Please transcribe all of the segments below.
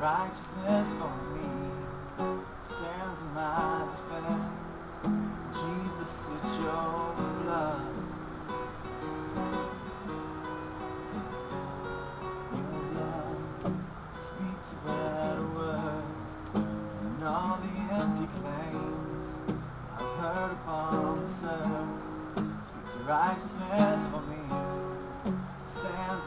righteousness for me stands in my defense. Jesus, it's your blood. Your blood speaks a better word than all the empty claims I've heard upon this earth. Speaks righteousness for me stands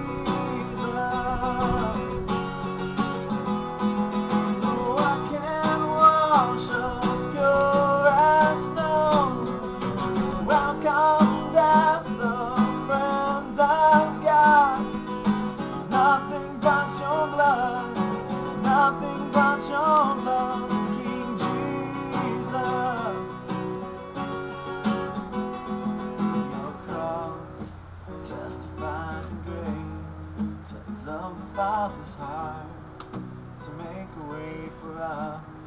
Nothing but your blood, nothing but your love, King Jesus. Your cross testifies in grace, tells of the Father's heart to make a way for us.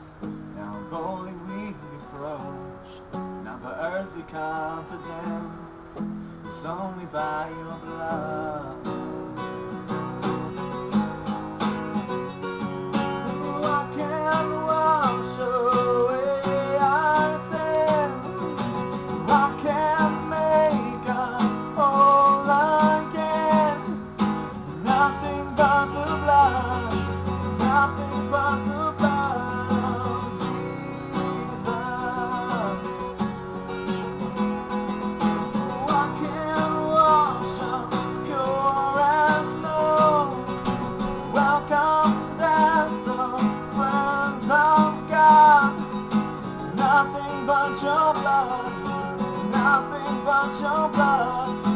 Now boldly we approach, not by earthly confidence, it's only by your blood. Nothing but your blood,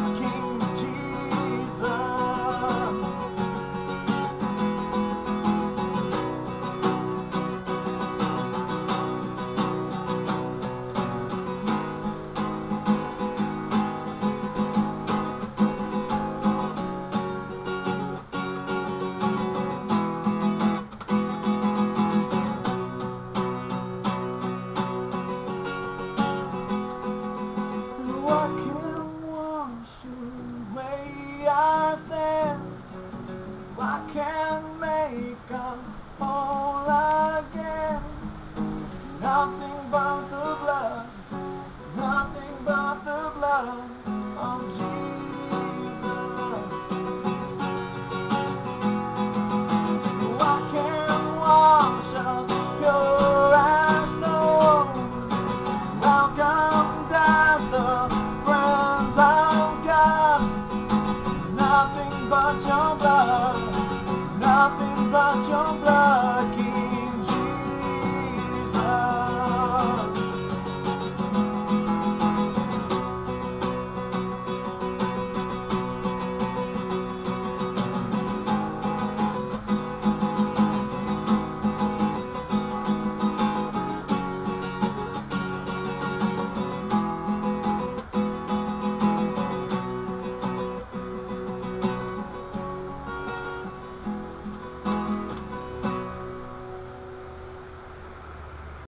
Nothing but the blood, nothing but the blood of Jesus. What can wash us pure as snow? Welcome as the friends of God. Nothing but your blood, nothing but your blood.